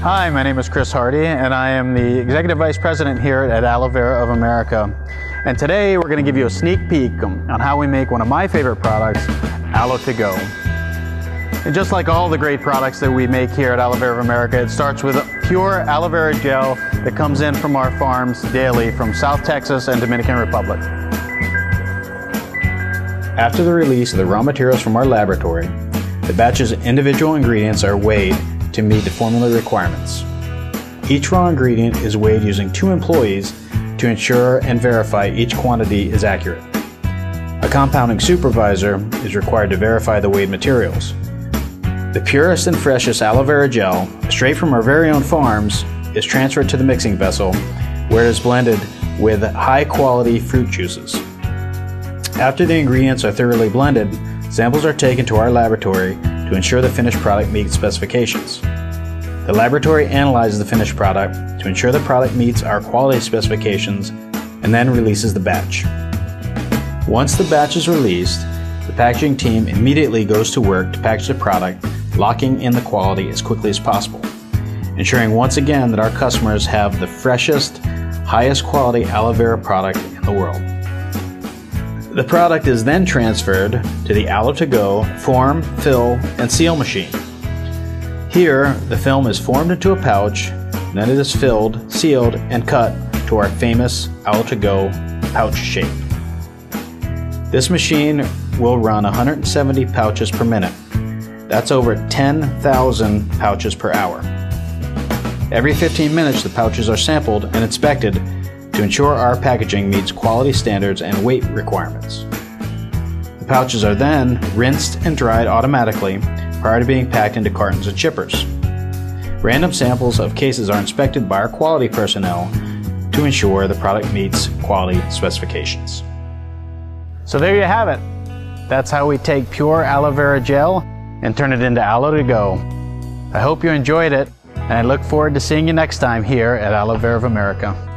Hi, my name is Chris Hardy, and I am the Executive Vice President here at Aloe Vera of America. And today we're going to give you a sneak peek on how we make one of my favorite products, Aloe2Go. And just like all the great products that we make here at Aloe Vera of America, it starts with pure aloe vera gel that comes in from our farms daily from South Texas and Dominican Republic. After the release of the raw materials from our laboratory, the batch's individual ingredients are weighed to meet the formula requirements. Each raw ingredient is weighed using two employees to ensure and verify each quantity is accurate. A compounding supervisor is required to verify the weighed materials. The purest and freshest aloe vera gel, straight from our very own farms, is transferred to the mixing vessel where it is blended with high quality fruit juices. After the ingredients are thoroughly blended, samples are taken to our laboratory to ensure the finished product meets specifications. The laboratory analyzes the finished product to ensure the product meets our quality specifications and then releases the batch. Once the batch is released, the packaging team immediately goes to work to package the product, locking in the quality as quickly as possible, ensuring once again that our customers have the freshest, highest quality aloe vera product in the world. The product is then transferred to the Aloe2Go form, fill, and seal machine. Here, the film is formed into a pouch, then it is filled, sealed, and cut to our famous Aloe2Go pouch shape. This machine will run 170 pouches per minute. That's over 10,000 pouches per hour. Every 15 minutes, the pouches are sampled and inspected to ensure our packaging meets quality standards and weight requirements. The pouches are then rinsed and dried automatically prior to being packed into cartons and shippers. Random samples of cases are inspected by our quality personnel to ensure the product meets quality specifications. So there you have it. That's how we take pure aloe vera gel and turn it into Aloe2Go. I hope you enjoyed it, and I look forward to seeing you next time here at Aloe Vera of America.